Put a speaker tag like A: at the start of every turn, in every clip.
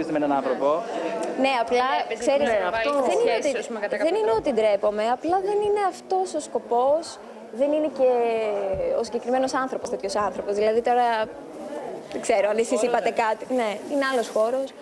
A: Είστε με έναν άνθρωπο.
B: Ναι, απλά ξέρεις,
C: Ναι, αυτό
B: δεν, είναι
C: σχέση,
B: ότι,
C: ας πούμε, κατά
B: δεν είναι ότι ντρέπομαι, απλά δεν είναι αυτός ο σκοπός, δεν είναι και ο συγκεκριμένος άνθρωπος τέτοιος άνθρωπος. Δηλαδή τώρα, δεν ξέρω αν εσείς είπατε κάτι. Ναι, είναι άλλος χώρος.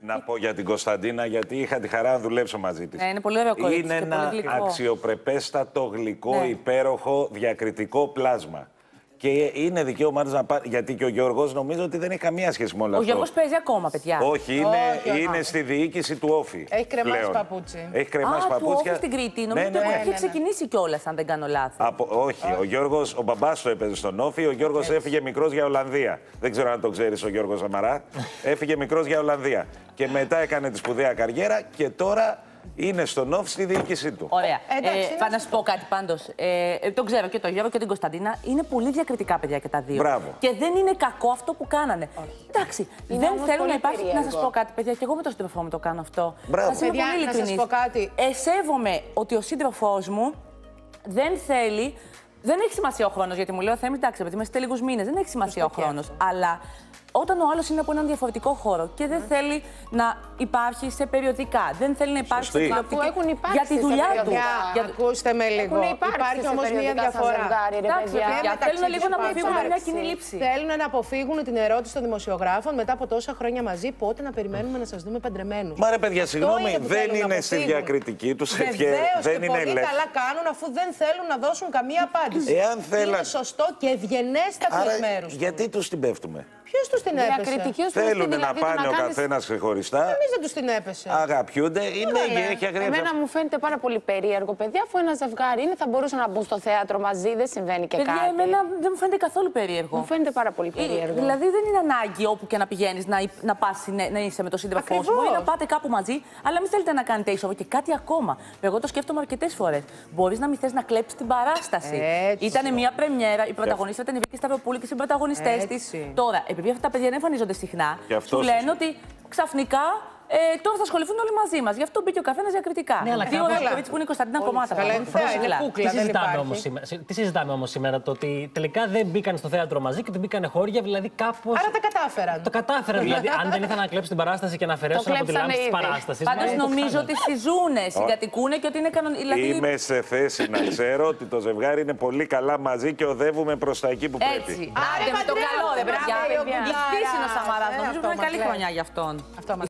D: Να πω για την Κωνσταντίνα, γιατί είχα τη χαρά να δουλέψω μαζί της.
E: Ναι, είναι πολύ ωραίο κορίτσι
D: Είναι
E: και πολύ
D: ένα
E: γλυκό.
D: αξιοπρεπέστατο, γλυκό,
E: Ναι.
D: υπέροχο, διακριτικό πλάσμα. Και είναι δικαίωμά της να πάρει. Γιατί και ο Γιώργος νομίζω ότι δεν έχει καμία σχέση με όλο
E: Ο
D: αυτό.
E: Γιώργος παίζει ακόμα, παιδιά.
D: Όχι, είναι,
C: Όχι,
D: είναι
C: όχι.
D: στη διοίκηση του Όφη.
C: Έχει κρεμάσει
D: πλέον.
C: παπούτσι.
D: Έχει κρεμάσει
E: Α, του
D: παπούτσια.
E: όφη στην Κρήτη. Νομίζω
D: Ναι,
E: ότι
D: ναι, ναι.
E: είχε ξεκινήσει κιόλας, αν δεν κάνω λάθος.
D: Από, όχι, ο Γιώργος, ο μπαμπάς του έπαιζε στον Όφη, ο Γιώργος έφυγε μικρός για Ολλανδία. Δεν ξέρω αν το ξέρεις ο Γιώργος Σαμαρά. έφυγε μικρός για Ολλανδία. Και μετά έκανε τη σπουδαία καριέρα και τώρα είναι στον Όφη στη διοίκησή του.
E: Ωραία.
C: εντάξει,
E: ε,
C: είναι
E: θα να σου πω κάτι πάντως. Ε, ε, τον ξέρω και τον Γιώργο και την Κωνσταντίνα. Είναι πολύ διακριτικά παιδιά και τα δύο.
D: Μπράβο.
E: Και δεν είναι κακό αυτό που κάνανε. Εντάξει.
B: Είναι
E: δεν
B: όμως
E: θέλω
B: πολύ
E: να υπάρχει. Να
B: περίεργο.
E: σα πω κάτι, παιδιά. Και εγώ με τον σύντροφό μου το κάνω αυτό.
D: Μπράβο.
E: Θα είμαι
C: Παιδιά,
E: πολύ
C: να σας
E: ειλικρινής.
C: πω κάτι.
E: Εσέβομαι ότι ο σύντροφός μου δεν θέλει. Δεν έχει σημασία ο χρόνος, γιατί μου λέει ο Θέμη, εντάξει, επειδή είμαστε λίγους μήνες, δεν έχει σημασία ο χρόνος. Αλλά όταν ο άλλος είναι από έναν διαφορετικό χώρο και δεν θέλει να υπάρχει σε περιοδικά, δεν θέλει να υπάρχει
D: Σωστή.
E: σε
D: Μα
E: τηλεοπτική.
B: αφού έχουν υπάρξει
E: για τη
B: σε
E: δουλειά του.
B: περιοδικά.
E: Για...
C: Ακούστε με λίγο.
B: Έχουν υπάρξει σε
C: όμως μία
B: περιοδικά σαν
C: διαφορά.
B: ζευγάρι, ρε
E: Εντάξει,
B: παιδιά.
E: παιδιά,
C: μεταξύ
E: θέλουν
C: τους
E: λίγο να
C: υπάρχει.
E: αποφύγουν μια
B: υπάρξει.
E: κοινή λήψη.
C: Θέλουν να αποφύγουν την ερώτηση των δημοσιογράφων μετά από τόσα χρόνια μαζί. Πότε να περιμένουμε να σας δούμε παντρεμένους.
D: Μα ρε παιδιά, συγγνώμη,
C: είναι που
D: δεν
C: θέλουν να
D: είναι στη
C: αποφύγουν.
D: διακριτική τους
C: Βεβαίως
D: δεν
C: και
D: είναι
C: πολύ
D: ελεύθερη.
C: καλά κάνουν αφού δεν θέλουν να δώσουν καμία απάντηση.
D: Εάν θέλαν-
C: Είναι σωστό και ευγενέστατο εκ μέρους.
D: γιατί τους την πέφτουμε;
C: Ποιος τους την έπεσε;
B: Διακριτική ως προς τη
D: Θέλουν να
B: δηλαδή του
D: πάνε ο
B: κάνεις-
D: καθένας ξεχωριστά.
C: Εμείς δεν τους την έπεσε.
D: Αγαπιούνται, είναι
C: Ωραία.
D: έχει αγρία.
B: Εμένα μου φαίνεται πάρα πολύ περίεργο, παιδιά, αφού ένα ζευγάρι είναι, θα μπορούσαν να μπουν στο θέατρο μαζί, δεν συμβαίνει και
E: Παιδιά,
B: κάτι.
E: εμένα δεν μου φαίνεται καθόλου περίεργο.
B: Μου φαίνεται πάρα πολύ
E: Ε,
B: περίεργο.
E: Δηλαδή δεν είναι ανάγκη όπου και να πηγαίνεις να, να, πας, συνε- να είσαι με τον σύντροφό σου.
C: Ακριβώς.
E: Μπορεί να πάτε κάπου μαζί, αλλά μην θέλετε να κάνετε είσοδο. Και κάτι ακόμα. Εγώ το σκέφτομαι αρκετές φορές. Μπορείς να μην θες να κλέψεις την παράσταση.
C: Έτσι.
E: Ήταν μια πρεμιέρα, η πρωταγωνίστρια ήταν η Βίκη Σταυροπούλη και οι πρωταγωνιστέ της.
C: Έτσι.
E: Τώρα, επειδή αυτά τα παιδιά δεν εμφανίζονται συχνά,
D: Γι' αυτό
E: σου
D: σας
E: λένε ότι ξαφνικά ε, τώρα θα ασχοληθούν όλοι μαζί μας. Γι' αυτό μπήκε ο καθένας διακριτικά.
F: Ναι, αλλά
E: Τι
F: κάπως-
E: ωραία κορίτσι που είναι η Κωνσταντίνα Κομμάτας.
C: Καλά, είναι θεά, είναι
E: Πρόσεχε.
C: κούκλα,
F: Τι
C: δεν
F: συζητάμε,
C: υπάρχει.
F: όμως σήμερα, τι συζητάμε όμως σήμερα, το ότι τελικά δεν μπήκαν στο θέατρο μαζί και δεν μπήκαν χώρια, δηλαδή κάπως...
C: Άρα τα κατάφεραν.
F: Το κατάφεραν, δηλαδή, αν δεν ήθελαν να κλέψουν την παράσταση και να αφαιρέσουν από τη
B: κλέψανε
F: λάμψη της
B: ήδη.
F: παράστασης.
E: Πάντως νομίζω ότι συζούνε, συγκατοικούνε και ότι είναι κανονικό. Δηλαδή,
D: Είμαι σε θέση να ξέρω ότι το ζευγάρι είναι πολύ καλά μαζί και οδεύουμε προς τα εκεί που πρέπει.
E: Έτσι.
C: Άρε,
E: Άντε με το
C: παντρεύονται,
E: καλό, ρε
C: μπράβο,
E: παιδιά.
C: η Ογκουλάρα.
E: Γυφτής είναι ο Σαμαράς.
C: Ε,
E: Νομίζω
C: αυτό
E: ότι είναι
C: μας
E: καλή
C: λέει.
E: χρονιά για αυτόν.
C: Αυτό μας